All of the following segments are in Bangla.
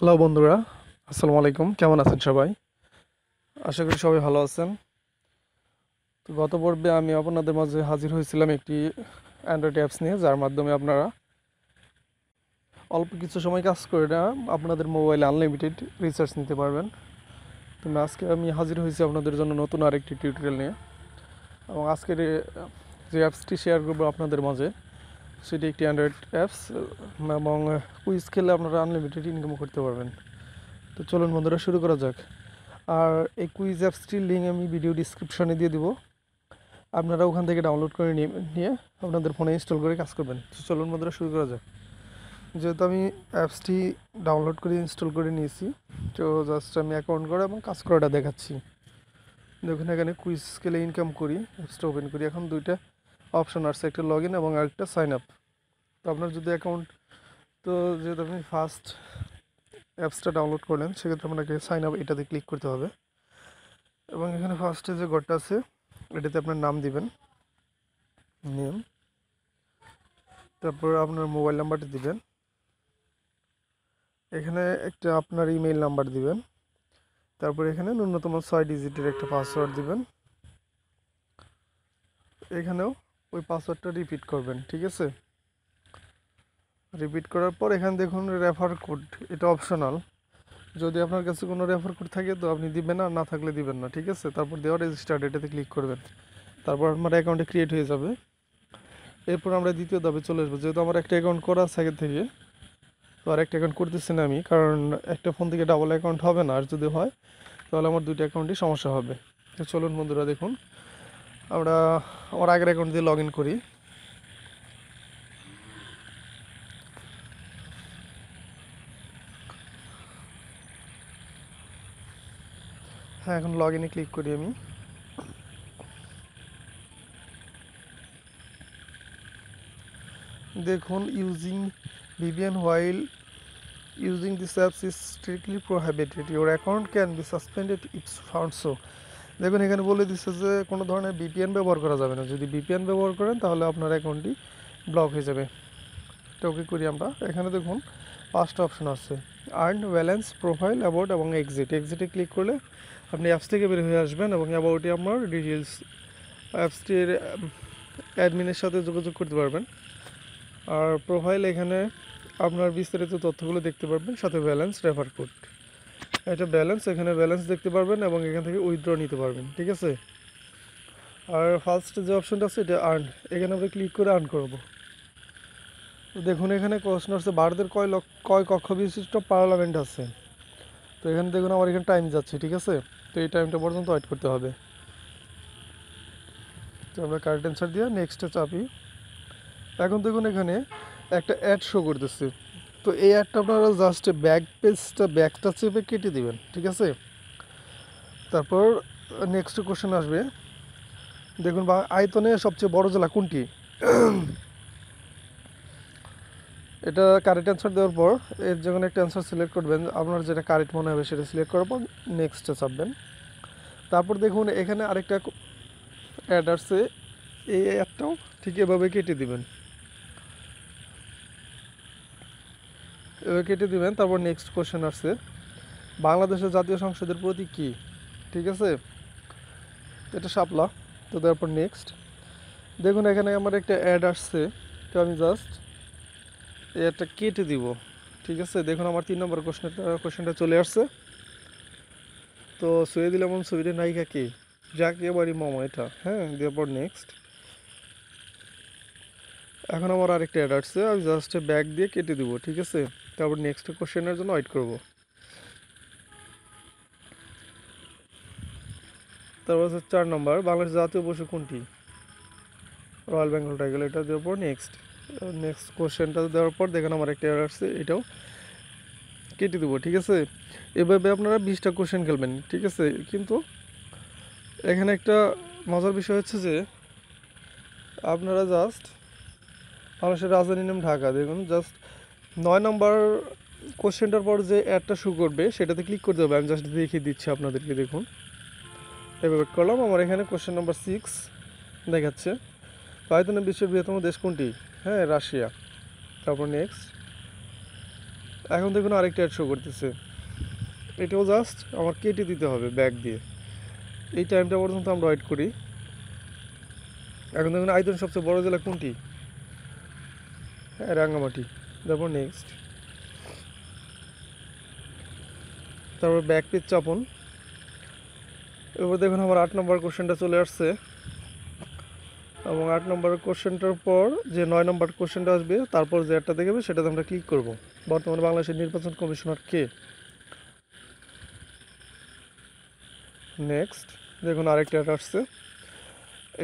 হ্যালো বন্ধুরা, আসসালামু আলাইকুম। কেমন আছেন সবাই? আশা করি সবাই ভালো আছেন। তো গত পর্বে আমি আপনাদের মাঝে হাজির হয়েছিলাম একটি অ্যান্ড্রয়েড অ্যাপস নিয়ে, যার মাধ্যমে আপনারা অল্প কিছু সময় কাজ করে না আপনাদের মোবাইলে আনলিমিটেড রিচার্জ নিতে পারবেন। তো আজকে আমি হাজির হয়েছি আপনাদের জন্য নতুন আরেকটি টিউটোরিয়াল নিয়ে। এবং আজকের যে অ্যাপসটি শেয়ার করব আপনাদের মাঝে সেটি একটি অ্যান্ড্রয়েড অ্যাপস এবং কুইজ খেলে আপনারা আনলিমিটেড ইনকাম করতে পারবেন। তো চলুন বন্ধুরা, শুরু করা যাক। আর এই কুইজ অ্যাপসটির লিঙ্ক আমি ভিডিও ডিসক্রিপশনে দিয়ে দিব। আপনারা ওখান থেকে ডাউনলোড করে নিয়ে নিয়ে আপনাদের ফোনে ইনস্টল করে কাজ করবেন। তো চলুন বন্ধুরা, শুরু করা যাক। যেহেতু আমি অ্যাপসটি ডাউনলোড করে ইনস্টল করে নিয়েছি, তো জাস্ট আমি অ্যাকাউন্ট করে এবং কাজ করাটা দেখাচ্ছি। দেখুন, এখানে কুইজ স্কেলে ইনকাম করি অ্যাপসটা ওপেন করি। এখন দুইটা অপশন আসছে একটা লগ ইন এবং আরেকটা সাইন আপ তো আপনার যদি অ্যাকাউন্ট তো যেহেতু আপনি ফার্স্ট অ্যাপসটা ডাউনলোড করলেন, সেক্ষেত্রে আপনাকে সাইন আপ এটাতে ক্লিক করতে হবে। এবং এখানে ফার্স্টে যে ঘরটা আছে, এটাতে আপনার নাম দিবেন নেম তারপর আপনার মোবাইল নাম্বারটা দিবেন। এখানে একটা আপনার ইমেইল নাম্বার দিবেন। তারপর এখানে ন্যূনতম ছয় ডিজিটের একটা পাসওয়ার্ড দিবেন। এখানেও ওই পাসওয়ার্ডটা রিপিট করবেন, ঠিক আছে? রিপিট করার পর এখানে দেখুন রেফার কোড এটা অপশনাল যদি আপনার কাছে কোনো রেফার কোড থাকে তো আপনি দিবেন না না থাকলে দিবেন না, ঠিক আছে? তারপর দেওয়া রেজিস্টার্ড এটাতে ক্লিক করবেন। তারপর আমার অ্যাকাউন্টে ক্রিয়েট হয়ে যাবে। এরপর আমরা দ্বিতীয় ধাপে চলে আসব। যেহেতু আমার একটা অ্যাকাউন্ট করা আছে আগে থেকে, তো আর একটা অ্যাকাউন্ট করতেছি না আমি, কারণ একটা ফোন থেকে ডাবল অ্যাকাউন্ট হবে না, আর যদি হয় তাহলে আমার দুইটা অ্যাকাউন্টই সমস্যা হবে। চলুন বন্ধুরা দেখুন। আমরা আমার আগের অ্যাকাউন্ট দিয়ে লগ ইন করি। হ্যাঁ এখন লগ ইনে ক্লিক করি আমি। দেখুন using VPN while using this apps is strictly prohibited your account can be suspended it's found so দেখুন, এখানে বলে দিচ্ছে যে কোনো ধরনের বিপিএন ব্যবহার করা যাবে না। যদি বিপিএন ব্যবহার করেন, তাহলে আপনার অ্যাকাউন্টটি ব্লক হয়ে যাবে। ওকে করি আমরা? এখানে দেখুন, পাঁচটা অপশন আছে। আর্ন ব্যালেন্স প্রোফাইল অ্যাবাউট এবং এক্সিট এক্সিটে ক্লিক করলে আপনি অ্যাপস থেকে বের হয়ে আসবেন এবং অ্যাবাউটে আপনার ডিটেলস অ্যাপসটির অ্যাডমিনের সাথে যোগাযোগ করতে পারবেন। আর প্রোফাইল এখানে আপনার বিস্তারিত তথ্যগুলো দেখতে পারবেন, সাথে ব্যালেন্স রেফার কোড এটা ব্যালেন্স এখানে ব্যালেন্স দেখতে পারবেন এবং এখান থেকে উইথড্র নিতে পারবেন, ঠিক আছে? আর ফার্স্ট যে অপশনটা আছে, এটা আর্ন এখানে আমরা ক্লিক করে আর্ন করব। দেখুন, এখানে কোশ্চেন আছে ভারতের কয় লক্ষ, কয় কক্ষ বিশিষ্ট পার্লামেন্ট আছে? তো এখানে দেখুন, আমার এখানে টাইম যাচ্ছে, ঠিক আছে? তো এই টাইমটা পর্যন্ত ওয়েট করতে হবে। তো আমরা কারেক্ট অ্যান্সার দিয়ে নেক্সটে চাপি। এখন দেখুন, এখানে একটা অ্যাড শো করতেছে। তো এই অ্যাডটা আপনারা জাস্ট ব্যাক পেজটা ব্যাকটা চেপে কেটে দিবেন, ঠিক আছে? তারপর নেক্সট কোশ্চেন আসবে। দেখুন বা, আয়তনে সবচেয়ে বড় জেলা কোনটি? এটা কারেক্ট অ্যান্সার দেওয়ার পর, এর যখন একটা অ্যান্সার সিলেক্ট করবেন, আপনার যেটা কারেক্ট মনে হবে সেটা সিলেক্ট করার পর নেক্সটে চাপবেন তারপর দেখুন, এখানে আরেকটা অ্যাড আসছে। এই অ্যাডটাও ঠিক এভাবে কেটে দিবেন। কেটে দিবেন, তারপর নেক্সট কোশ্চেন আসছে। বাংলাদেশের জাতীয় সংসদের প্রতীক কী? ঠিক আছে? এটা শাপলা, তো তারপর নেক্সট দেখুন, এখানে আমার একটা অ্যাড আসছে, তো আমি জাস্ট একটা কেটে দিব। ঠিক আছে? দেখুন, আমার তিন নম্বর কোশ্চেনটা কোশ্চেনটা চলে আসছে। তো সৈয়দ ইলামন ছবিটা নায়িকা কে? যাকে বাড়ি মামা, এটা। হ্যাঁ দেওয়ার পর নেক্সট এখন আমার আরেকটা অ্যাড আসছে, আমি জাস্ট ব্যাগ দিয়ে কেটে দিব, ঠিক আছে? তারপর নেক্সট কোশ্চেনের জন্য ওয়েট করব। তারপর হচ্ছে চার নম্বর বাংলাদেশ জাতীয় পশু কোনটি? রয়্যাল বেঙ্গল টাইগার এটা দেওয়ার পর নেক্সট নেক্সট কোশ্চেনটা দেওয়ার পর দেখেন আমার একটা অ্যাড আসছে, এটাও কেটে দেবো, ঠিক আছে? এভাবে আপনারা বিশটা কোশ্চেন খেলবেন, ঠিক আছে? কিন্তু এখানে একটা মজার বিষয় হচ্ছে যে, আপনারা জাস্ট বাংলাদেশের রাজধানীর নাম ঢাকা, দেখুন জাস্ট নয় নম্বর কোশ্চেনটার পর যে অ্যাডটা শু করবে, সেটাতে ক্লিক করতে হবে। আমি জাস্ট দেখিয়ে দিচ্ছি আপনাদেরকে, দেখুন। এভাবে করলাম। আমার এখানে কোশ্চেন নাম্বার সিক্স দেখাচ্ছে। আয়তনে বিশ্বের বৃহত্তম দেশ কোনটি? হ্যাঁ রাশিয়া। তারপর নেক্সট এখন দেখুন আরেকটা অ্যাড শো করতেছে। এটাও জাস্ট আমার কেটে দিতে হবে ব্যাগ দিয়ে। এই টাইমটা পর্যন্ত আমরা ওয়েট করি। এখন দেখুন আয়তন সবচেয়ে বড় জেলা কোনটি? হ্যাঁ রাঙ্গামাটি। তারপর নেক্সট তারপর ব্যাক পেজ চাপুন। এবার দেখুন আমার আট নম্বর কোশ্চেনটা চলে আসছে। এবং আট নম্বর কোশ্চেনটার পর যে নয় নম্বর কোশ্চেনটা আসবে, তারপর যে একটা দেখাবে, সেটাতে আমরা ক্লিক করব। বর্তমানে বাংলাদেশের নির্বাচন কমিশনার কে? নেক্সট দেখুন আরেকটা অ্যাড আসছে।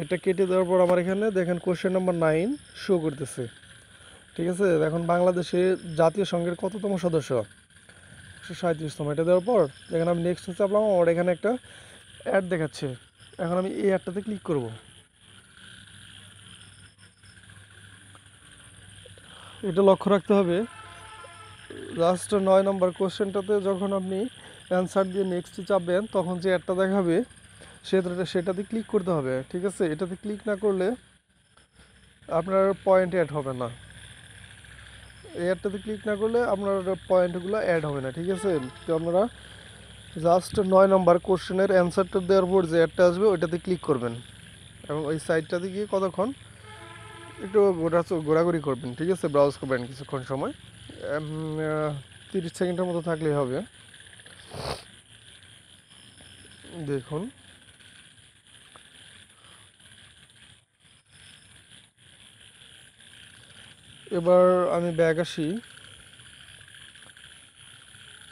এটা কেটে দেওয়ার পর আমার এখানে দেখেন কোশ্চেন নাম্বার নাইন শো করতেছে। ঠিক আছে? এখন বাংলাদেশে জাতীয় সংঘের কততম সদস্য? একশো সাঁত্রিশতম এটা দেওয়ার পর এখানে আমি নেক্সট হচ্ছে চাপলাম আমার এখানে একটা অ্যাড দেখাচ্ছে। এখন আমি এই অ্যাডটাতে ক্লিক করব। এটা লক্ষ্য রাখতে হবে লাস্ট নয় নম্বর কোশ্চেনটাতে যখন আপনি অ্যান্সার দিয়ে নেক্সটে চাপবেন, তখন যে অ্যাডটা দেখাবে সেটাতে সেটাতে ক্লিক করতে হবে। ঠিক আছে? এটাতে ক্লিক না করলে আপনার পয়েন্ট অ্যাড হবে না। এই অ্যাডটাতে ক্লিক না করলে আপনার পয়েন্টগুলো অ্যাড হবে না, ঠিক আছে? তো আপনারা জাস্ট নয় নম্বর কোশ্চেনের অ্যান্সারটা দেওয়ার পর যে অ্যাডটা আসবে ওইটাতে ক্লিক করবেন। এবং ওই সাইটটাতে গিয়ে কতক্ষণ? একটু ঘোরা ঘোরাঘুরি করবেন, ঠিক আছে? ব্রাউজ করবেন কিছুক্ষণ সময়। তিরিশ সেকেন্ডের মতো থাকলেই হবে। দেখুন। এবার আমি ব্যাগ আসি।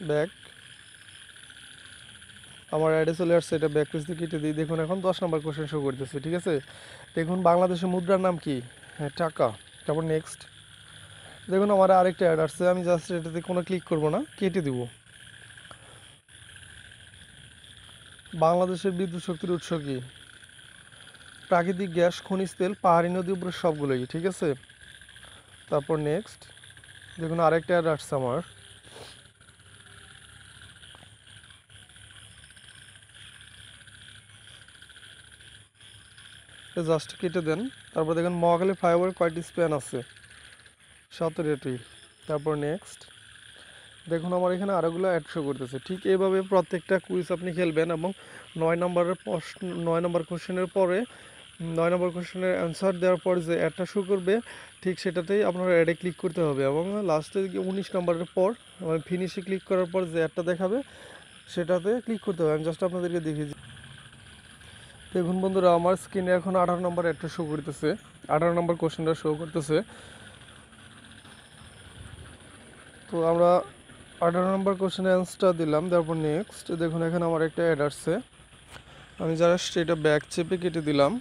ব্যাগ। আমার অ্যাডে চলে আসছে, এটা ব্যাক পেজ দিয়ে কেটে দিই। দেখুন, এখন দশ নম্বর কোশ্চেন শো করতেছে, ঠিক আছে? দেখুন, বাংলাদেশের মুদ্রার নাম কি? হ্যাঁ টাকা। তারপর নেক্সট দেখুন, আমার আরেকটা অ্যাড আসছে, আমি জাস্ট এটাতে কোনো ক্লিক করব না, কেটে দিব। বাংলাদেশের বিদ্যুৎ শক্তির উৎস কি? প্রাকৃতিক গ্যাস, খনিজ তেল, পাহাড়ি নদী উপরে সবগুলোই, ঠিক আছে? তারপর নেক্সট দেখুন আরেকটা অ্যাড আসছে আমার জাস্ট কেটে দেন। তারপর দেখেন মহাখালী ফ্লাইওভার কয়টি স্প্যান আছে? সতেরোটি তারপর নেক্সট দেখুন আমার এখানে আরোগুলো অ্যাড শো করতেছে। ঠিক এইভাবে প্রত্যেকটা কুইজ আপনি খেলবেন এবং নয় নম্বরের প্রশ্ন, নয় নম্বর কোশ্চেনের পরে নয় নম্বর কোশ্চেনের অ্যান্সার দেওয়ার পর যে অ্যাডটা শো করবে, ঠিক সেটাতেই আপনার অ্যাডে ক্লিক করতে হবে এবং লাস্টে উনিশ নম্বরের পর ফিনিশে ক্লিক করার পর যে অ্যাডটা দেখাবে, সেটাতে ক্লিক করতে হবে। আমি জাস্ট আপনাদেরকে দেখিয়ে দেখুন বন্ধুরা, আমার স্ক্রিনে এখন আঠারো নম্বর অ্যাডটা শো করতেছে। আঠারো নম্বর কোশ্চেনটা শো করতেছে। তো আমরা আঠারো নম্বর কোশ্চেনের অ্যান্সারটা দিলাম। তারপর নেক্সট দেখুন এখানে আমার একটা অ্যাড আসছে। আমি জাস্ট এটা ব্যাক চেপে কেটে দিলাম।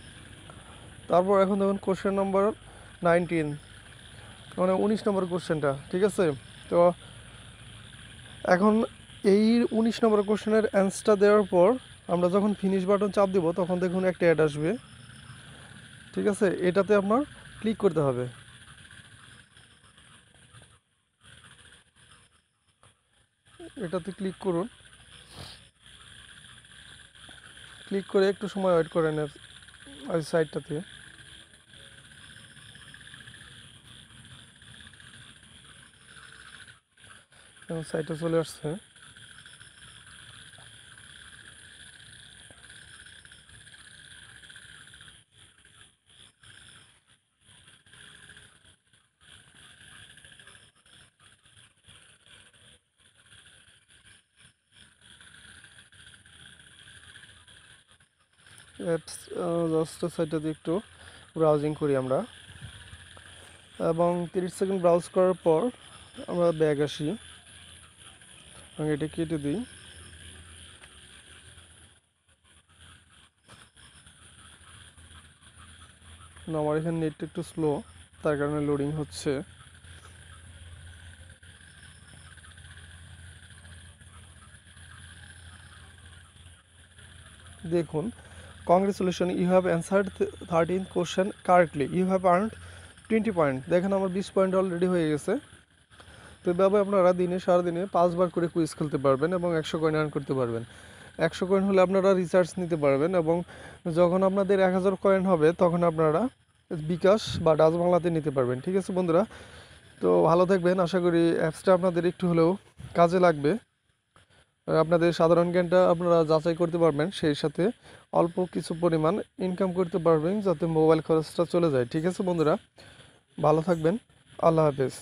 তারপর এখন দেখুন কোশ্চেন নম্বর নাইনটিন মানে উনিশ নম্বর কোশ্চেনটা ঠিক আছে? তো এখন এই উনিশ নম্বর কোশ্চেনের অ্যান্সারটা দেওয়ার পর আমরা যখন ফিনিশ বাটন চাপ দেবো, তখন দেখুন একটা অ্যাড আসবে। ঠিক আছে? এটাতে আপনার ক্লিক করতে হবে। এটাতে ক্লিক করুন। ক্লিক করে একটু সময় ওয়েট করেন ওই সাইটে চলে আসছে। অ্যাপস জাস্ট সাইটটাতে একটু ব্রাউজিং করি আমরা। এবং তিরিশ সেকেন্ড ব্রাউজ করার পর আমরা ব্যাগ আসি। এবং এটা কেটে দিই। আমার এখানে নেটটা একটু স্লো তার কারণে লোডিং হচ্ছে। দেখুন congratulation you have answered thirteen question correctly you have earned twenty point দেখেন, আমার বিশ পয়েন্ট অলরেডি হয়ে গেছে। তো এভাবে আপনারা দিনে, সারাদিনে পাঁচবার করে কুইজ খেলতে পারবেন এবং একশো কয়েন আর্ন করতে পারবেন। একশো কয়েন হলে আপনারা রিচার্জ নিতে পারবেন এবং যখন আপনাদের এক হাজার কয়েন হবে, তখন আপনারা বিকাশ বা ডাচ বাংলাতে নিতে পারবেন। ঠিক আছে বন্ধুরা? তো ভালো থাকবেন। আশা করি অ্যাপসটা আপনাদের একটু হলেও কাজে লাগবে। আপনাদের সাধারণ জ্ঞানটা আপনারা যাচাই করতে পারবেন, সেই সাথে অল্প কিছু পরিমাণ ইনকাম করতে পারবেন, যাতে মোবাইল খরচটা চলে যায়। ঠিক আছে বন্ধুরা? ভালো থাকবেন। আল্লাহ হাফেজ।